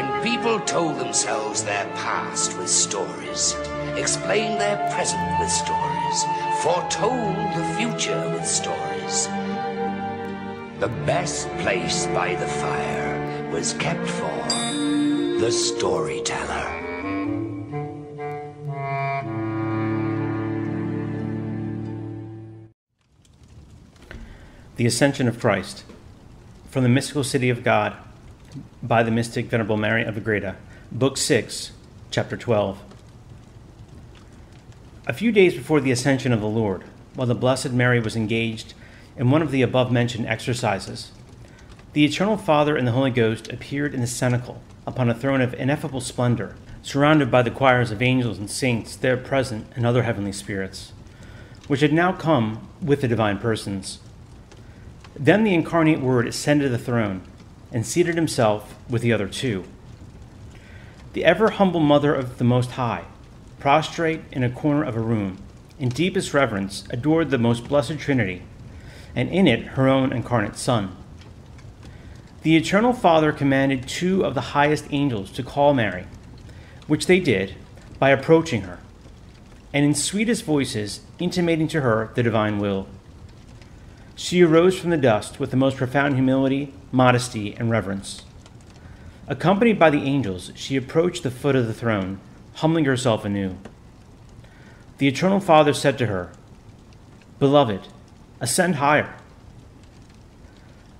when people told themselves their past with stories, explained their present with stories, foretold the future with stories. The best place by the fire was kept for the storyteller. The Ascension of Christ from the Mystical City of God by the mystic Venerable Mary of Agreda, Book 6, Chapter 12. A few days before the Ascension of the Lord, while the Blessed Mary was engaged in one of the above mentioned exercises, the Eternal Father and the Holy Ghost appeared in the cenacle upon a throne of ineffable splendor, surrounded by the choirs of angels and saints there present and other heavenly spirits, which had now come with the divine persons then the incarnate Word ascended the throne and seated himself with the other two. The ever humble Mother of the Most High, prostrate in a corner of a room, in deepest reverence adored the most blessed Trinity, and in it her own incarnate Son. The Eternal Father commanded two of the highest angels to call Mary, which they did by approaching her, and in sweetest voices intimating to her the divine will. She arose from the dust with the most profound humility, modesty, and reverence. Accompanied by the angels, she approached the foot of the throne, humbling herself anew. The Eternal Father said to her, Beloved, ascend higher.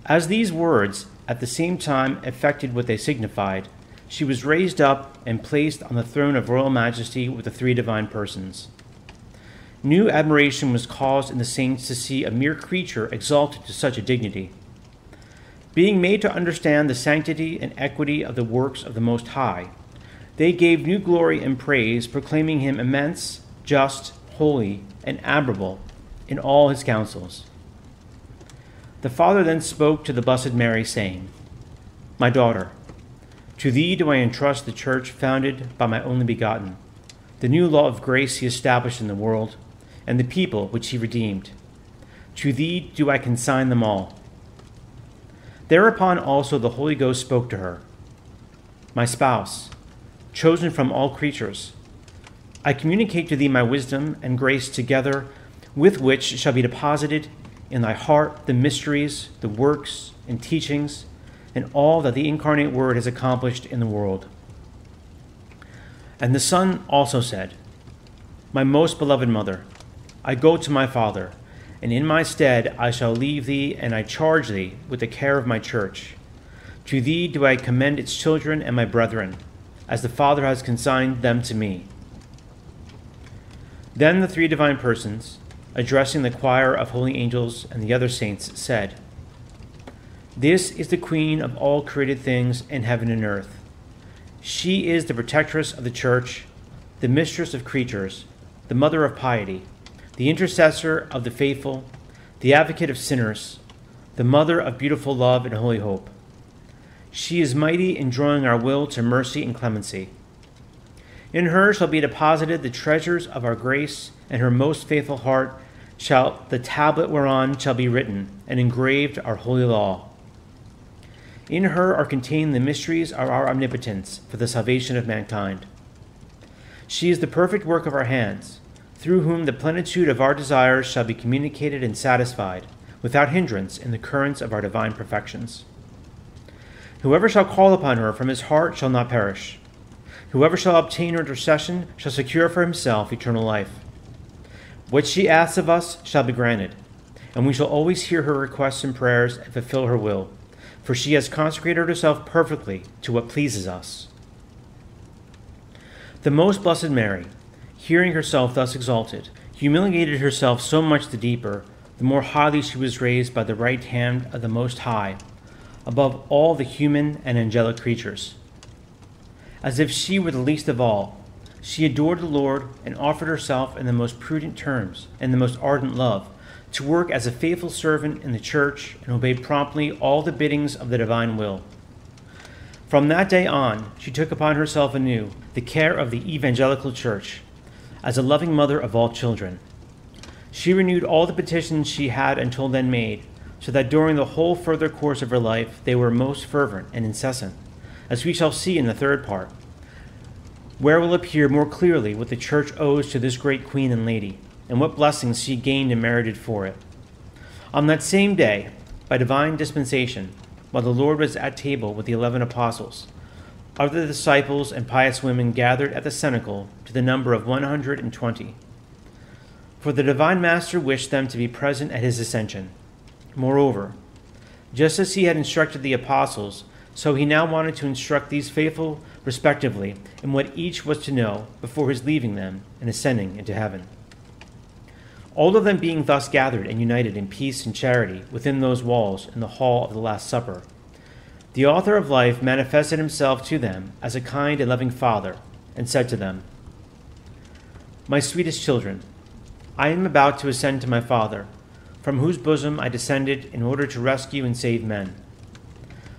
As these words at the same time effected what they signified, she was raised up and placed on the throne of royal majesty with the three divine persons. New admiration was caused in the saints to see a mere creature exalted to such a dignity. Being made to understand the sanctity and equity of the works of the Most High, they gave new glory and praise, proclaiming him immense, just, holy, and admirable in all his counsels. The Father then spoke to the Blessed Mary, saying, My daughter, to thee do I entrust the church founded by my only begotten, the new law of grace he established in the world and the people which he redeemed. To thee do I consign them all. Thereupon also the Holy Ghost spoke to her My spouse, chosen from all creatures, I communicate to thee my wisdom and grace together, with which shall be deposited in thy heart the mysteries, the works, and teachings, and all that the incarnate Word has accomplished in the world. And the Son also said, My most beloved mother, I go to my Father, and in my stead I shall leave thee, and I charge thee with the care of my church. To thee do I commend its children and my brethren, as the Father has consigned them to me. Then the three divine persons, addressing the choir of holy angels and the other saints, said, This is the Queen of all created things in heaven and earth. She is the protectress of the church, the mistress of creatures, the mother of piety the intercessor of the faithful, the advocate of sinners, the mother of beautiful love and holy hope. She is mighty in drawing our will to mercy and clemency. In her shall be deposited the treasures of our grace, and her most faithful heart shall the tablet whereon shall be written and engraved our holy law. In her are contained the mysteries of our omnipotence for the salvation of mankind. She is the perfect work of our hands through whom the plenitude of our desires shall be communicated and satisfied, without hindrance, in the currents of our divine perfections. Whoever shall call upon her from his heart shall not perish. Whoever shall obtain her intercession shall secure for himself eternal life. What she asks of us shall be granted, and we shall always hear her requests and prayers and fulfill her will, for she has consecrated herself perfectly to what pleases us. The most blessed Mary, hearing herself thus exalted, humiliated herself so much the deeper, the more highly she was raised by the right hand of the Most High, above all the human and angelic creatures. As if she were the least of all, she adored the Lord and offered herself in the most prudent terms and the most ardent love to work as a faithful servant in the church and obey promptly all the biddings of the divine will. From that day on, she took upon herself anew the care of the evangelical church as a loving mother of all children. She renewed all the petitions she had until then made, so that during the whole further course of her life they were most fervent and incessant, as we shall see in the third part, where will appear more clearly what the church owes to this great queen and lady, and what blessings she gained and merited for it. On that same day, by divine dispensation, while the Lord was at table with the eleven apostles, other disciples and pious women gathered at the cenacle to the number of one hundred and twenty. For the divine master wished them to be present at his ascension. Moreover, just as he had instructed the apostles, so he now wanted to instruct these faithful respectively in what each was to know before his leaving them and ascending into heaven. All of them being thus gathered and united in peace and charity within those walls in the hall of the Last Supper, the author of life manifested himself to them as a kind and loving father, and said to them, My sweetest children, I am about to ascend to my Father, from whose bosom I descended in order to rescue and save men.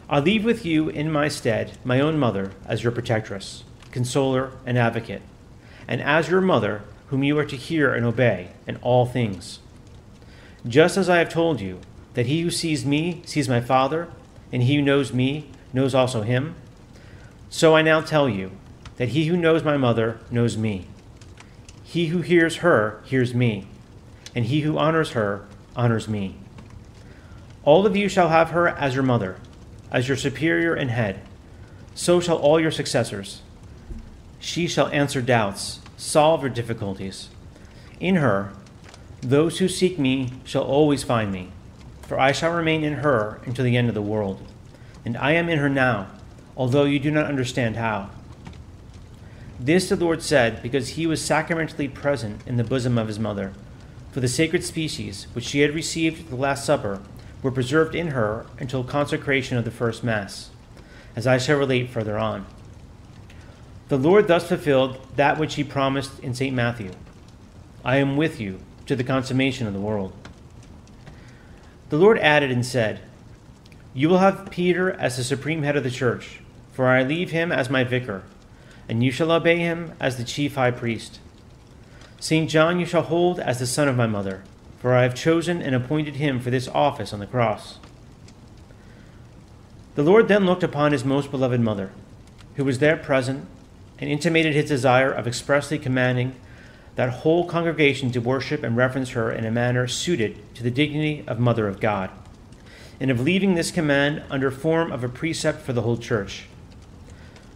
I leave with you in my stead my own mother as your protectress, consoler, and advocate, and as your mother, whom you are to hear and obey in all things. Just as I have told you, that he who sees me sees my Father, and he who knows me knows also him, so I now tell you that he who knows my mother knows me. He who hears her hears me, and he who honors her honors me. All of you shall have her as your mother, as your superior and head. So shall all your successors. She shall answer doubts, solve your difficulties. In her, those who seek me shall always find me, for I shall remain in her until the end of the world. And I am in her now, although you do not understand how. This the Lord said, because he was sacramentally present in the bosom of his mother. For the sacred species, which she had received at the Last Supper, were preserved in her until consecration of the first Mass, as I shall relate further on. The Lord thus fulfilled that which he promised in St. Matthew I am with you to the consummation of the world. The Lord added and said, You will have Peter as the supreme head of the church, for I leave him as my vicar and you shall obey him as the chief high priest. St. John you shall hold as the son of my mother, for I have chosen and appointed him for this office on the cross. The Lord then looked upon his most beloved mother, who was there present, and intimated his desire of expressly commanding that whole congregation to worship and reverence her in a manner suited to the dignity of Mother of God, and of leaving this command under form of a precept for the whole church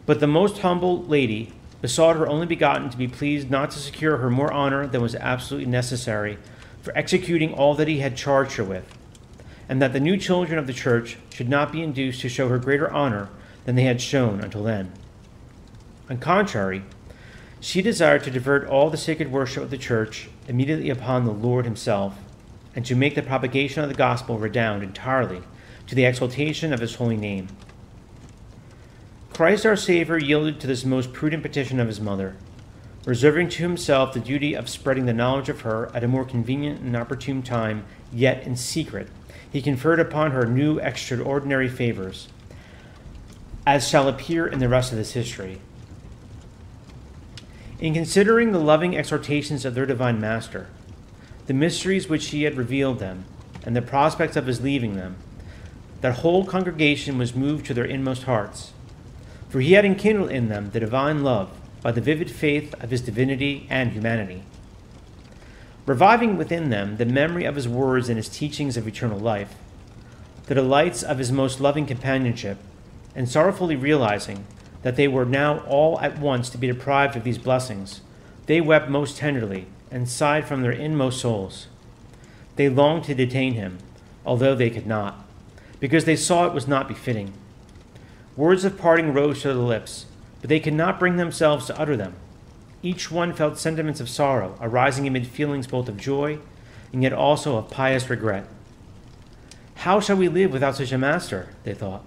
but the most humble lady besought her only begotten to be pleased not to secure her more honor than was absolutely necessary for executing all that he had charged her with, and that the new children of the church should not be induced to show her greater honor than they had shown until then. On contrary, she desired to divert all the sacred worship of the church immediately upon the Lord himself, and to make the propagation of the gospel redound entirely to the exaltation of his holy name. Christ our Savior yielded to this most prudent petition of his mother, reserving to himself the duty of spreading the knowledge of her at a more convenient and opportune time, yet in secret. He conferred upon her new extraordinary favors, as shall appear in the rest of this history. In considering the loving exhortations of their divine Master, the mysteries which he had revealed them, and the prospects of his leaving them, that whole congregation was moved to their inmost hearts for he had enkindled in them the divine love by the vivid faith of his divinity and humanity. Reviving within them the memory of his words and his teachings of eternal life, the delights of his most loving companionship, and sorrowfully realizing that they were now all at once to be deprived of these blessings, they wept most tenderly and sighed from their inmost souls. They longed to detain him, although they could not, because they saw it was not befitting. Words of parting rose to their lips, but they could not bring themselves to utter them. Each one felt sentiments of sorrow arising amid feelings both of joy and yet also of pious regret. How shall we live without such a master? They thought.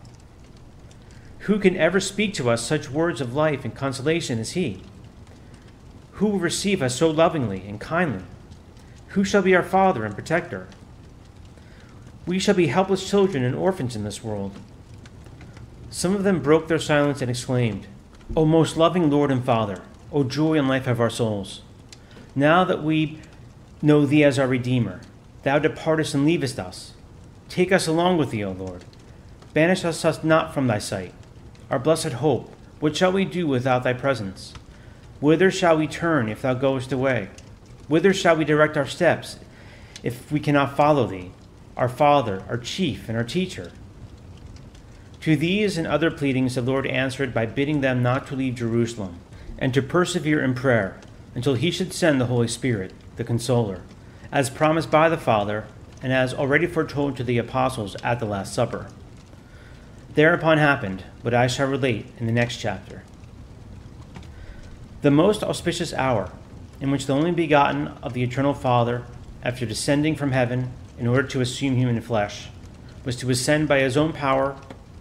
Who can ever speak to us such words of life and consolation as he? Who will receive us so lovingly and kindly? Who shall be our father and protector? We shall be helpless children and orphans in this world. Some of them broke their silence and exclaimed, O most loving Lord and Father, O joy and life of our souls, now that we know Thee as our Redeemer, Thou departest and leavest us. Take us along with Thee, O Lord. Banish us not from Thy sight. Our blessed hope, what shall we do without thy presence? Whither shall we turn if thou goest away? Whither shall we direct our steps if we cannot follow thee, our Father, our chief, and our teacher? To these and other pleadings the Lord answered by bidding them not to leave Jerusalem, and to persevere in prayer until he should send the Holy Spirit, the Consoler, as promised by the Father, and as already foretold to the apostles at the Last Supper. Thereupon happened what I shall relate in the next chapter. The most auspicious hour, in which the only begotten of the eternal Father, after descending from heaven in order to assume human flesh, was to ascend by his own power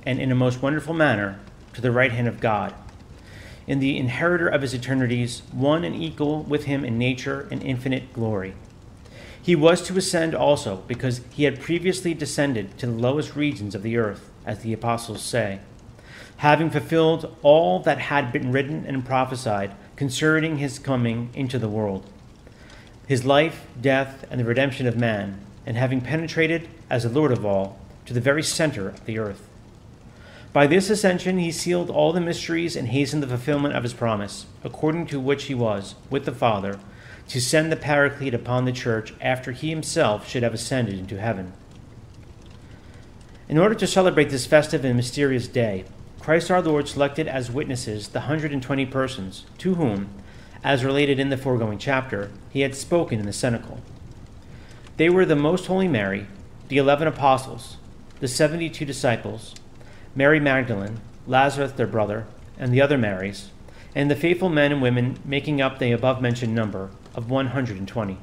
and in a most wonderful manner to the right hand of God, in the inheritor of his eternities, one and equal with him in nature and infinite glory. He was to ascend also because he had previously descended to the lowest regions of the earth, as the apostles say, having fulfilled all that had been written and prophesied concerning his coming into the world, his life, death, and the redemption of man, and having penetrated, as the Lord of all, to the very center of the earth. By this ascension he sealed all the mysteries and hastened the fulfillment of his promise, according to which he was, with the Father, to send the Paraclete upon the church after he himself should have ascended into heaven. In order to celebrate this festive and mysterious day, Christ our Lord selected as witnesses the 120 persons to whom, as related in the foregoing chapter, he had spoken in the cenacle. They were the Most Holy Mary, the eleven apostles, the seventy two disciples, Mary Magdalene, Lazarus their brother, and the other Marys, and the faithful men and women making up the above mentioned number of 120.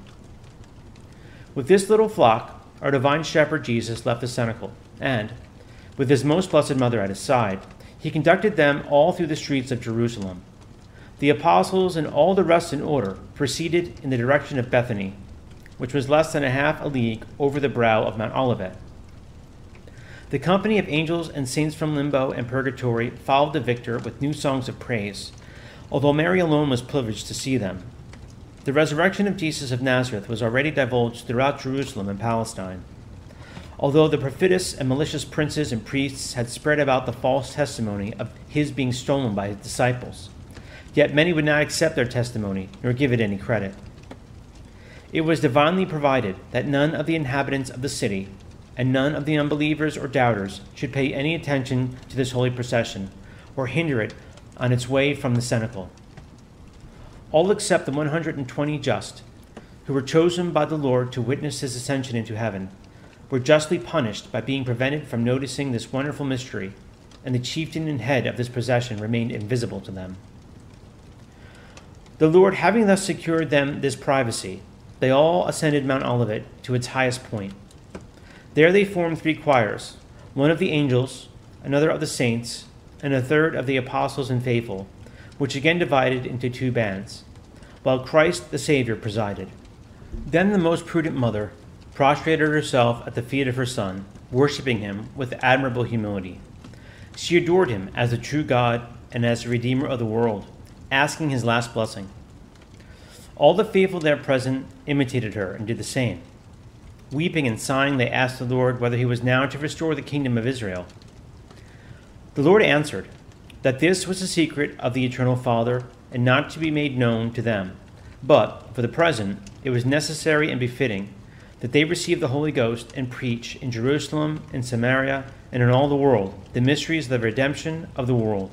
With this little flock, our divine shepherd Jesus left the cenacle, and, with his most blessed mother at his side, he conducted them all through the streets of Jerusalem. The apostles and all the rest in order proceeded in the direction of Bethany, which was less than a half a league over the brow of Mount Olivet. The company of angels and saints from limbo and purgatory followed the victor with new songs of praise, although Mary alone was privileged to see them. The resurrection of Jesus of Nazareth was already divulged throughout Jerusalem and Palestine. Although the perfidious and malicious princes and priests had spread about the false testimony of his being stolen by his disciples, yet many would not accept their testimony nor give it any credit. It was divinely provided that none of the inhabitants of the city and none of the unbelievers or doubters should pay any attention to this holy procession or hinder it on its way from the cenacle. All except the 120 just, who were chosen by the Lord to witness his ascension into heaven, were justly punished by being prevented from noticing this wonderful mystery, and the chieftain and head of this procession remained invisible to them. The Lord having thus secured them this privacy, they all ascended Mount Olivet to its highest point. There they formed three choirs one of the angels, another of the saints, and a third of the apostles and faithful, which again divided into two bands, while Christ the Savior presided. Then the most prudent mother prostrated herself at the feet of her Son, worshipping him with admirable humility. She adored him as the true God and as the Redeemer of the world, asking his last blessing. All the faithful there present imitated her and did the same. Weeping and sighing, they asked the Lord whether he was now to restore the kingdom of Israel. The Lord answered that this was the secret of the eternal Father and not to be made known to them. But, for the present, it was necessary and befitting that they receive the Holy Ghost and preach in Jerusalem, in Samaria, and in all the world the mysteries of the redemption of the world.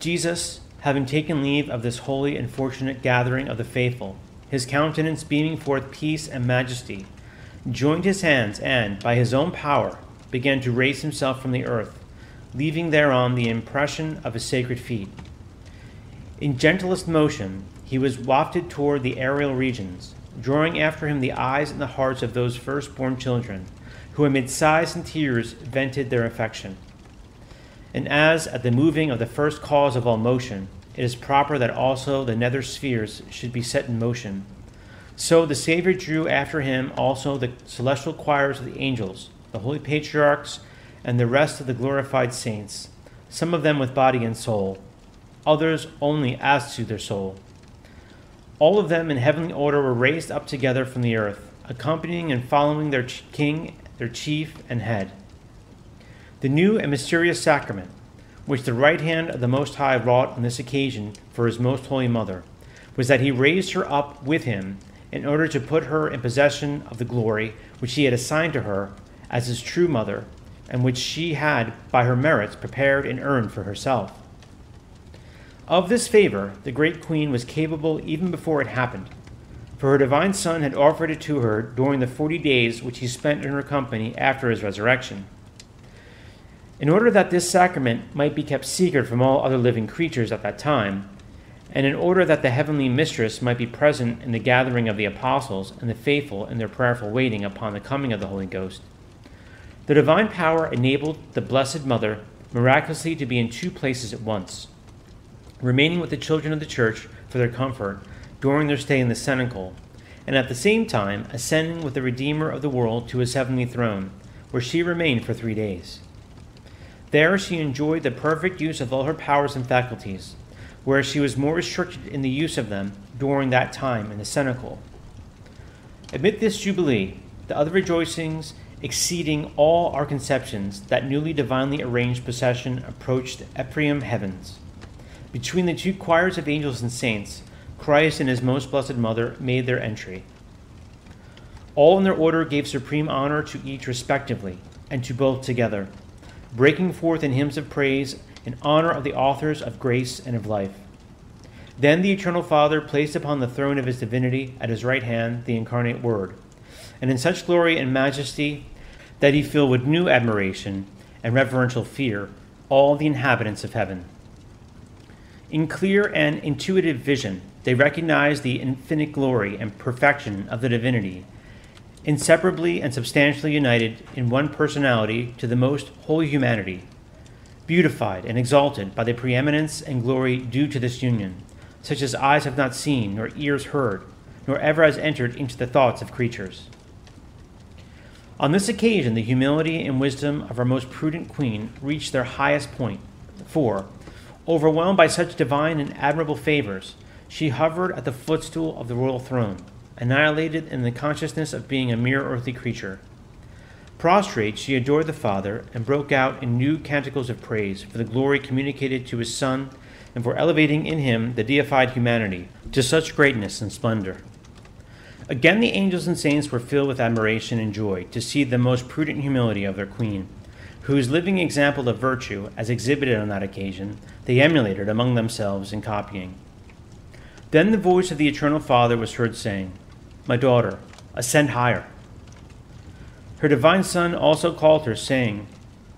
Jesus, having taken leave of this holy and fortunate gathering of the faithful, his countenance beaming forth peace and majesty, joined his hands and, by his own power, began to raise himself from the earth, leaving thereon the impression of his sacred feet. In gentlest motion, he was wafted toward the aerial regions drawing after him the eyes and the hearts of those firstborn children, who amid sighs and tears vented their affection. And as at the moving of the first cause of all motion, it is proper that also the nether spheres should be set in motion. So the Savior drew after him also the celestial choirs of the angels, the holy patriarchs, and the rest of the glorified saints, some of them with body and soul, others only as to their soul all of them in heavenly order were raised up together from the earth, accompanying and following their king, their chief, and head. The new and mysterious sacrament, which the right hand of the Most High wrought on this occasion for his most holy mother, was that he raised her up with him in order to put her in possession of the glory which he had assigned to her as his true mother, and which she had by her merits prepared and earned for herself. Of this favor the great queen was capable even before it happened, for her divine Son had offered it to her during the forty days which he spent in her company after his resurrection. In order that this sacrament might be kept secret from all other living creatures at that time, and in order that the heavenly mistress might be present in the gathering of the apostles and the faithful in their prayerful waiting upon the coming of the Holy Ghost, the divine power enabled the Blessed Mother miraculously to be in two places at once, remaining with the children of the Church for their comfort during their stay in the cenacle, and at the same time ascending with the Redeemer of the world to his heavenly throne, where she remained for three days. There she enjoyed the perfect use of all her powers and faculties, whereas she was more restricted in the use of them during that time in the cenacle. Amid this jubilee, the other rejoicings exceeding all our conceptions, that newly divinely arranged procession approached the empyrean heavens. Between the two choirs of angels and saints, Christ and his most blessed Mother made their entry. All in their order gave supreme honor to each respectively, and to both together, breaking forth in hymns of praise in honor of the authors of grace and of life. Then the Eternal Father placed upon the throne of his divinity at his right hand the incarnate Word, and in such glory and majesty that he filled with new admiration and reverential fear all the inhabitants of heaven. In clear and intuitive vision, they recognize the infinite glory and perfection of the divinity, inseparably and substantially united in one personality to the most holy humanity, beautified and exalted by the preeminence and glory due to this union, such as eyes have not seen, nor ears heard, nor ever has entered into the thoughts of creatures. On this occasion, the humility and wisdom of our most prudent queen reached their highest point, for, overwhelmed by such divine and admirable favors, she hovered at the footstool of the royal throne, annihilated in the consciousness of being a mere earthly creature. Prostrate, she adored the Father and broke out in new canticles of praise for the glory communicated to his Son and for elevating in him the deified humanity to such greatness and splendor. Again, the angels and saints were filled with admiration and joy to see the most prudent humility of their queen, whose living example of virtue, as exhibited on that occasion, they emulated among themselves in copying. Then the voice of the Eternal Father was heard saying, My daughter, ascend higher. Her divine Son also called her, saying,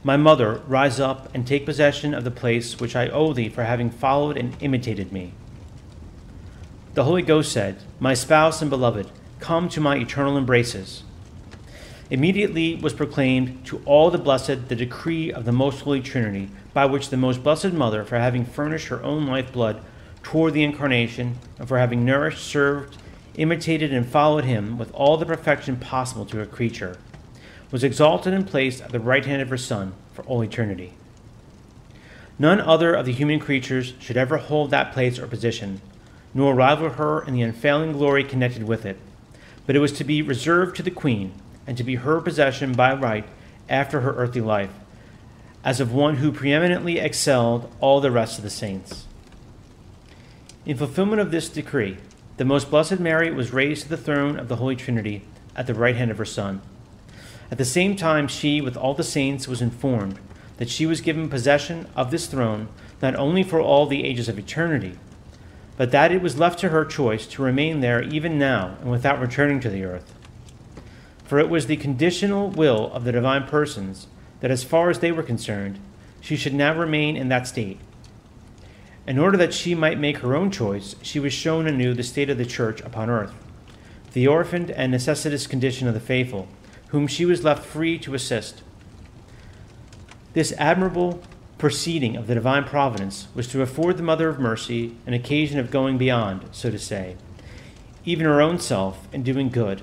My mother, rise up and take possession of the place which I owe thee for having followed and imitated me. The Holy Ghost said, My spouse and beloved, Come to my eternal embraces. Immediately was proclaimed to all the blessed the decree of the most holy Trinity, by which the most blessed Mother, for having furnished her own lifeblood toward the Incarnation, and for having nourished, served, imitated, and followed him with all the perfection possible to a creature, was exalted and placed at the right hand of her Son for all eternity. None other of the human creatures should ever hold that place or position, nor rival her in the unfailing glory connected with it but it was to be reserved to the queen, and to be her possession by right after her earthly life, as of one who preeminently excelled all the rest of the saints. In fulfillment of this decree, the most blessed Mary was raised to the throne of the Holy Trinity at the right hand of her Son. At the same time, she, with all the saints, was informed that she was given possession of this throne not only for all the ages of eternity, but that it was left to her choice to remain there even now and without returning to the earth. For it was the conditional will of the divine persons that, as far as they were concerned, she should now remain in that state. In order that she might make her own choice, she was shown anew the state of the church upon earth, the orphaned and necessitous condition of the faithful, whom she was left free to assist. This admirable proceeding of the divine providence was to afford the Mother of Mercy an occasion of going beyond, so to say, even her own self in doing good,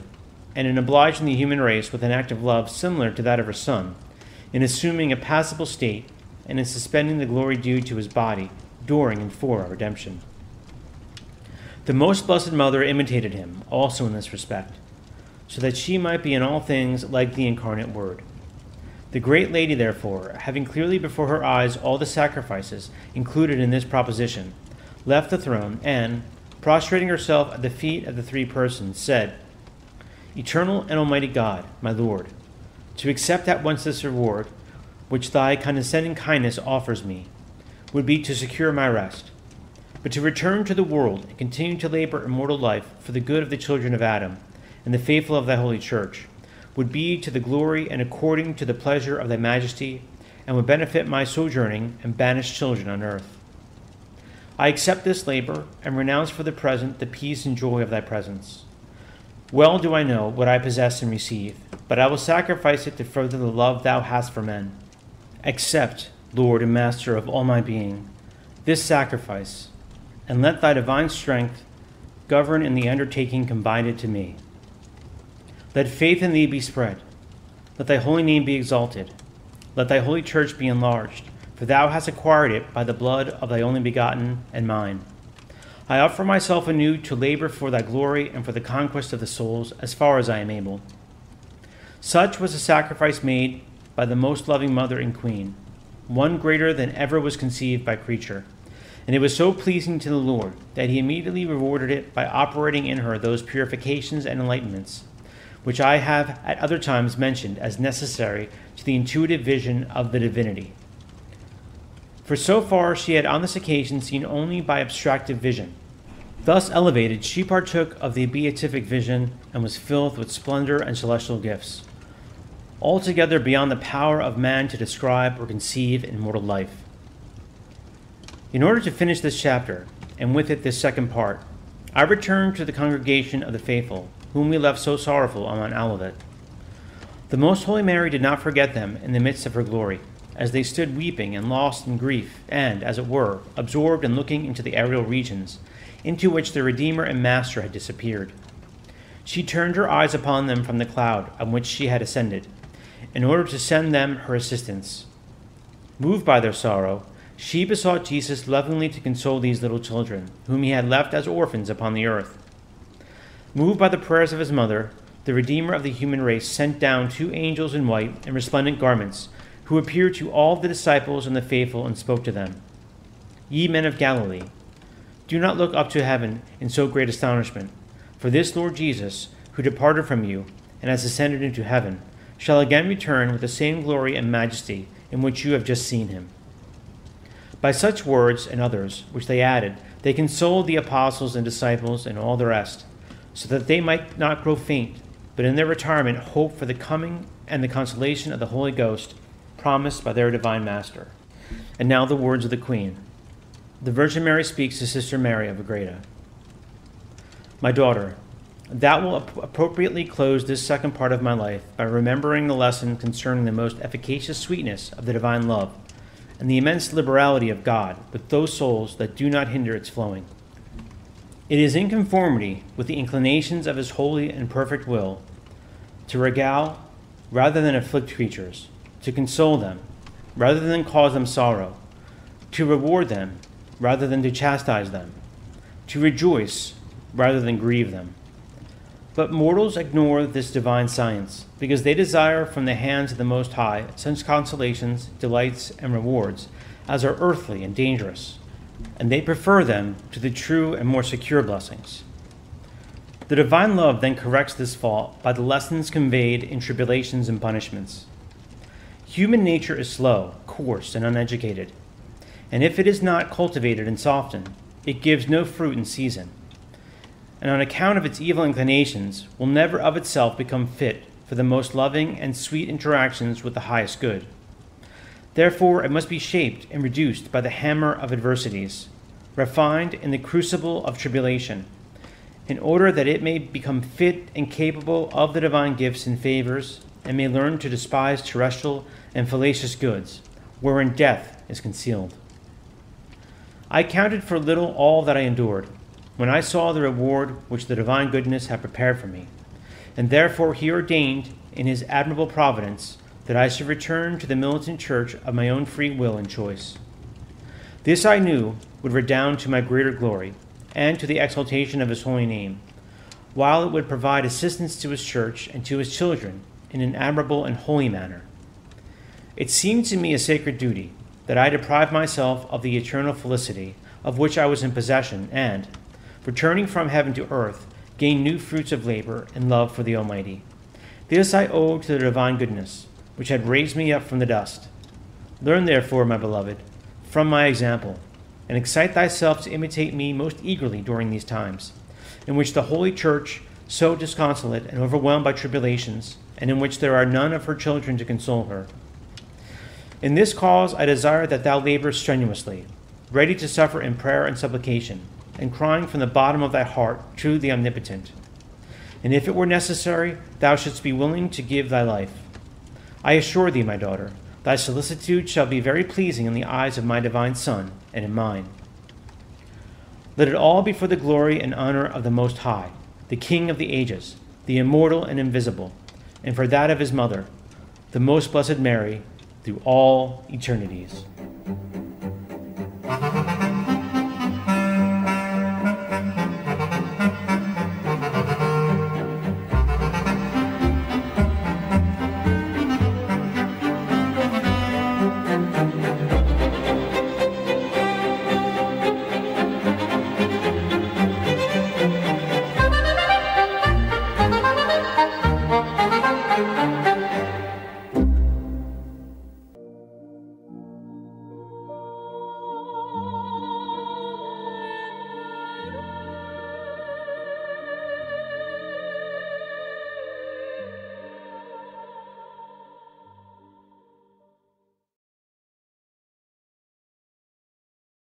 and in obliging the human race with an act of love similar to that of her Son, in assuming a passible state, and in suspending the glory due to his body during and for our redemption. The most blessed Mother imitated him also in this respect, so that she might be in all things like the incarnate Word. The great lady, therefore, having clearly before her eyes all the sacrifices included in this proposition, left the throne and, prostrating herself at the feet of the three persons, said, Eternal and Almighty God, my Lord, to accept at once this reward, which thy condescending kindness offers me, would be to secure my rest. But to return to the world and continue to labor in mortal life for the good of the children of Adam and the faithful of thy holy church would be to the glory and according to the pleasure of thy majesty, and would benefit my sojourning and banished children on earth. I accept this labor and renounce for the present the peace and joy of thy presence. Well do I know what I possess and receive, but I will sacrifice it to further the love thou hast for men. Accept, Lord and Master of all my being, this sacrifice, and let thy divine strength govern in the undertaking confided to me. Let faith in thee be spread. Let thy holy name be exalted. Let thy holy church be enlarged, for thou hast acquired it by the blood of thy only begotten and mine. I offer myself anew to labor for thy glory and for the conquest of the souls as far as I am able. Such was the sacrifice made by the most loving mother and queen, one greater than ever was conceived by creature. And it was so pleasing to the Lord that he immediately rewarded it by operating in her those purifications and enlightenments which I have at other times mentioned as necessary to the intuitive vision of the divinity. For so far she had on this occasion seen only by abstractive vision. Thus elevated, she partook of the beatific vision and was filled with splendor and celestial gifts, altogether beyond the power of man to describe or conceive in mortal life. In order to finish this chapter, and with it this second part, I return to the congregation of the faithful whom we left so sorrowful on Mount Olivet. The Most Holy Mary did not forget them in the midst of her glory, as they stood weeping and lost in grief, and, as it were, absorbed in looking into the aerial regions, into which the Redeemer and Master had disappeared. She turned her eyes upon them from the cloud on which she had ascended, in order to send them her assistance. Moved by their sorrow, she besought Jesus lovingly to console these little children, whom he had left as orphans upon the earth. Moved by the prayers of his mother, the Redeemer of the human race sent down two angels in white and resplendent garments, who appeared to all the disciples and the faithful and spoke to them Ye men of Galilee, do not look up to heaven in so great astonishment, for this Lord Jesus, who departed from you and has ascended into heaven, shall again return with the same glory and majesty in which you have just seen him. By such words and others, which they added, they consoled the apostles and disciples and all the rest so that they might not grow faint, but in their retirement hope for the coming and the consolation of the Holy Ghost promised by their divine Master. And now the words of the Queen. The Virgin Mary speaks to Sister Mary of Agreda. My daughter, that will appropriately close this second part of my life by remembering the lesson concerning the most efficacious sweetness of the divine love and the immense liberality of God with those souls that do not hinder its flowing. It is in conformity with the inclinations of his holy and perfect will to regale rather than afflict creatures, to console them rather than cause them sorrow, to reward them rather than to chastise them, to rejoice rather than grieve them. But mortals ignore this divine science because they desire from the hands of the Most High such consolations, delights, and rewards as are earthly and dangerous and they prefer them to the true and more secure blessings. The divine love then corrects this fault by the lessons conveyed in tribulations and punishments. Human nature is slow, coarse, and uneducated, and if it is not cultivated and softened, it gives no fruit in season, and on account of its evil inclinations, will never of itself become fit for the most loving and sweet interactions with the highest good. Therefore, it must be shaped and reduced by the hammer of adversities, refined in the crucible of tribulation, in order that it may become fit and capable of the divine gifts and favors, and may learn to despise terrestrial and fallacious goods, wherein death is concealed. I counted for little all that I endured, when I saw the reward which the divine goodness had prepared for me, and therefore he ordained, in his admirable providence, that I should return to the militant church of my own free will and choice. This I knew would redound to my greater glory and to the exaltation of his holy name, while it would provide assistance to his church and to his children in an admirable and holy manner. It seemed to me a sacred duty that I deprive myself of the eternal felicity of which I was in possession, and, returning from heaven to earth, gain new fruits of labor and love for the Almighty. This I owe to the divine goodness, which had raised me up from the dust. Learn, therefore, my beloved, from my example, and excite thyself to imitate me most eagerly during these times, in which the Holy Church, so disconsolate and overwhelmed by tribulations, and in which there are none of her children to console her. In this cause I desire that thou labor strenuously, ready to suffer in prayer and supplication, and crying from the bottom of thy heart to the Omnipotent. And if it were necessary, thou shouldst be willing to give thy life. I assure thee, my daughter, thy solicitude shall be very pleasing in the eyes of my divine Son and in mine. Let it all be for the glory and honor of the Most High, the King of the ages, the immortal and invisible, and for that of his mother, the most blessed Mary, through all eternities.